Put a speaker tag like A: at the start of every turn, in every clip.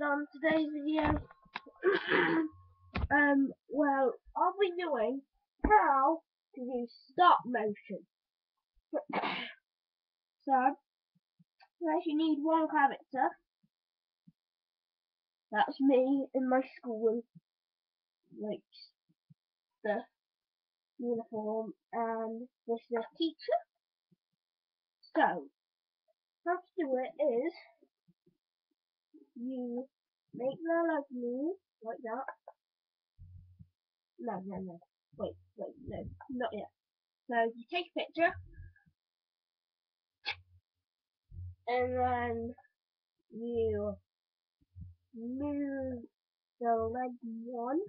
A: and on today's video, um, well, I'll be doing how to do stop motion. so, first you need one character. That's me in my school, like, the uniform, and this is the teacher. So, how to do it is, you make the leg move like that. No, no, no. Wait, wait, no, not yet. So you take a picture, and then you move the leg one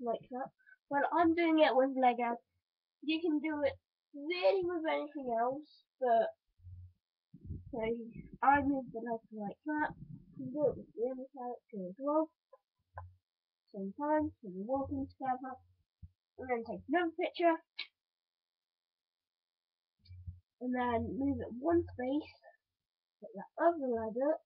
A: like that. Well, I'm doing it with Lego. You can do it really with anything else, but so I move the leg like that can do it with the other character as well. Sometimes when you're walking together. And then take another picture. And then move it one space. Put that other leg up.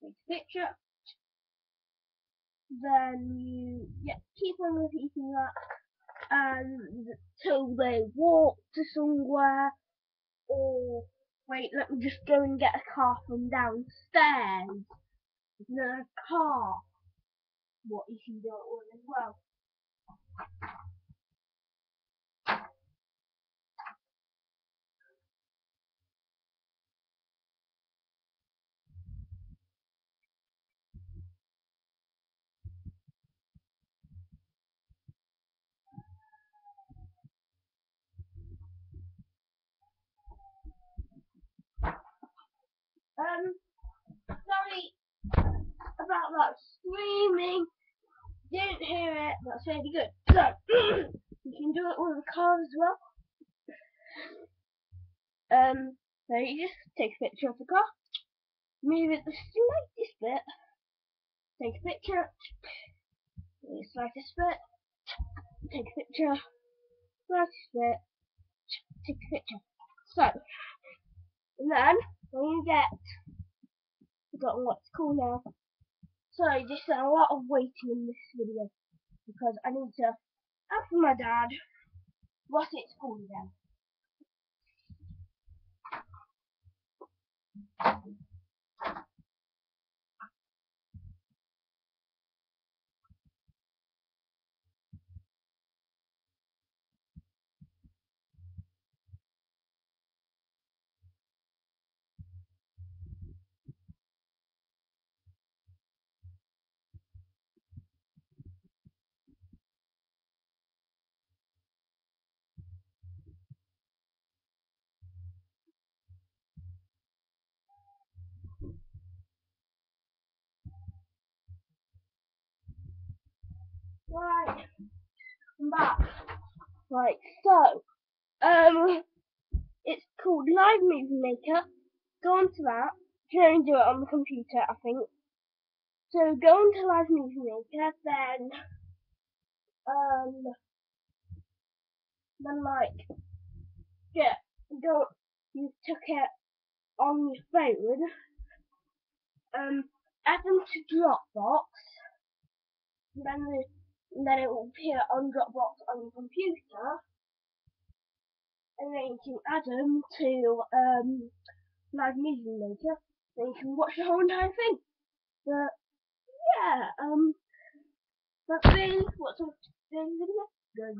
A: Take a picture. Then you yeah, keep on repeating that Um, until they walk to somewhere or wait let me just go and get a car from downstairs. No car. What you can do it as well Um, sorry about that screaming. Didn't hear it. That's really good. So, you can do it with the car as well. Um, so you just take a picture of the car, move it the slightest bit, take a picture, Move the slightest bit, take a picture, slightest bit, take a picture. So, and then when you get forgotten what it's called now. Sorry, there's a lot of waiting in this video because I need to ask my dad what it's called again. Right, Back. Right, so, um, it's called Live Movie Maker. Go on to that. You can only do it on the computer, I think. So go on to Live Movie Maker, then, um, then like, get, go, you took it on your phone, um, add them to Dropbox, then the and then it will appear on Dropbox on your computer, and then you can add them to um, Live Movie Maker, then you can watch the whole entire thing. But yeah, um, that's been what's on today's video. Good